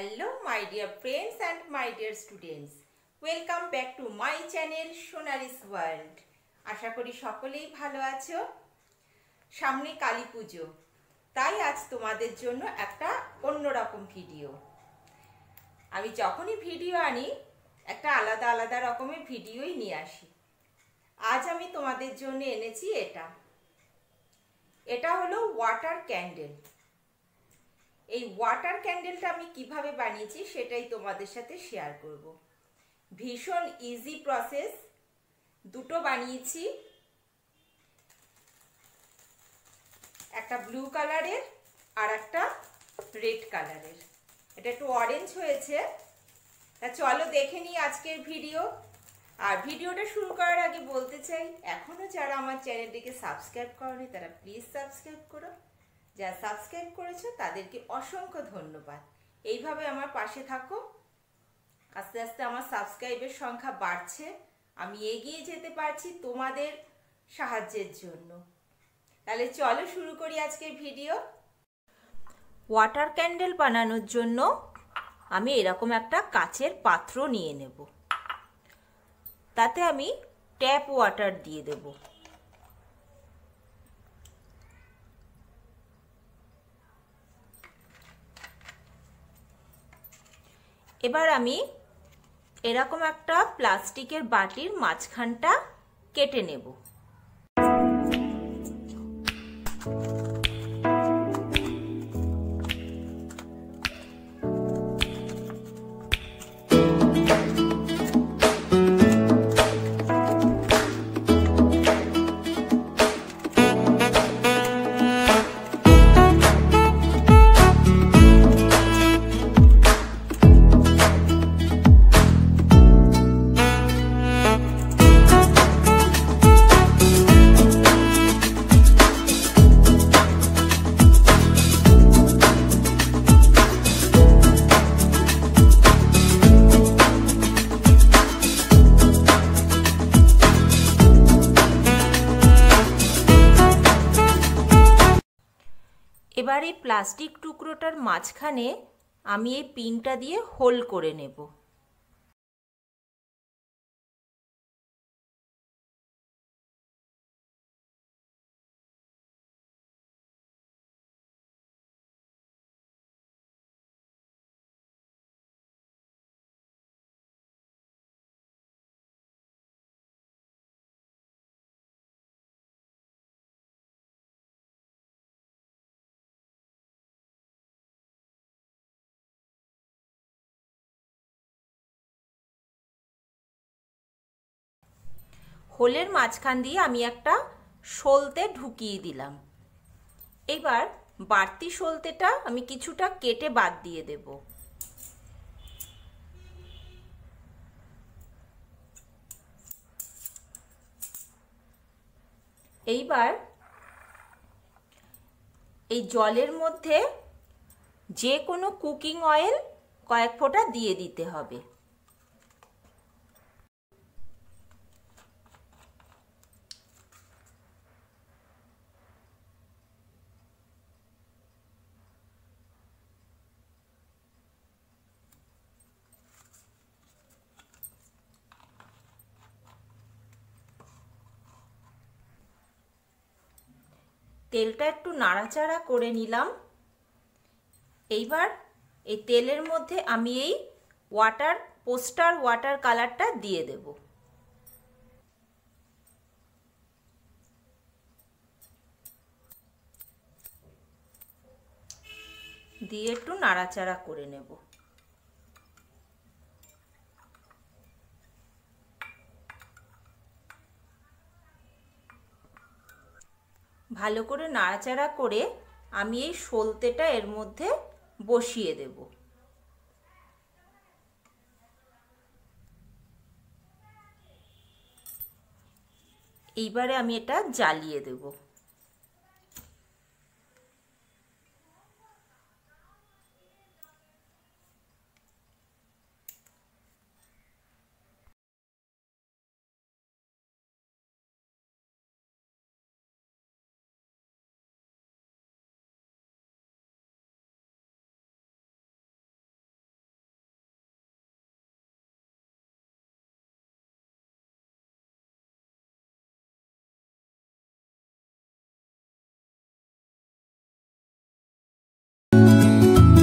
Hello my dear friends and my dear students welcome back to my channel Sonari's world আশা করি সকলেই ভালো আছো। সামনে কালী পুজো। তাই আজ তোমাদের জন্য একটা অন্যরকম ভিডিও আমি যখনই ভিডিও আনি, একটা আলাদা আলাদা রকমের ভিডিওই নিয়ে আসি। আজ আমি তোমাদের জন্য এনেছি এটা। এটা হলো ওয়াটার ক্যান্ডেল এই ওয়াটার ক্যান্ডেলটা আমি কীভাবে বানিয়েছি সেটাই তোমাদের সাথে শেয়ার করব। ভীষণ ইজি প্রসেস দুটো বানিয়েছি। একটা ব্লু কালারের আর একটা রেড কালারের এটা একটু অরেঞ্জ হয়েছে। তা চলো দেখে নিই আজকের ভিডিও আর ভিডিওটা শুরু করার আগে বলতে চাই এখনও যারা আমার চ্যানেলটিকে সাবস্ক্রাইব করনি, তারা প্লিজ সাবস্ক্রাইব করো। যারা সাবস্ক্রাইব করেছ তাদেরকে অসংখ্য ধন্যবাদ। এইভাবে আমার পাশে থাকো। আস্তে আস্তে আমার সাবস্ক্রাইবের সংখ্যা বাড়ছে। আমি এগিয়ে যেতে পারছি তোমাদের সাহায্যের জন্য। তাহলে চলো শুরু করি আজকের ভিডিও ওয়াটার ক্যান্ডেল বানানোর জন্য আমি এরকম একটা কাচের পাত্র নিয়ে নেব। তাতে আমি ট্যাপ ওয়াটার দিয়ে দেবো। এবার আমি এরকম একটা প্লাস্টিকের বাটির মাঝখানটা কেটে নেব। এবার এই প্লাস্টিক টুকরোটার মাঝখানে আমি এই পিনটা দিয়ে হোল করে নেব। হোলের মাঝখান দিয়ে আমি একটা সলতে ঢুকিয়ে দিলাম। এবার বাড়তি সলতেটা আমি কিছুটা কেটে বাদ দিয়ে দেব। এইবার এই জলের মধ্যে যে কোনো কুকিং অয়েল কয়েক ফোঁটা দিয়ে দিতে হবে। তেলটা একটু নাড়াচাড়া করে নিলাম। এইবার এই তেলের মধ্যে আমি এই ওয়াটার পোস্টার ওয়াটার কালারটা দিয়ে দেব। দিয়ে একটু নাড়াচাড়া করে নেব। ভালো করে নাড়াচাড়া করে আমি এই সলতেটা এর মধ্যে বসিয়ে দেব। এইবারে আমি এটা জ্বালিয়ে দেব।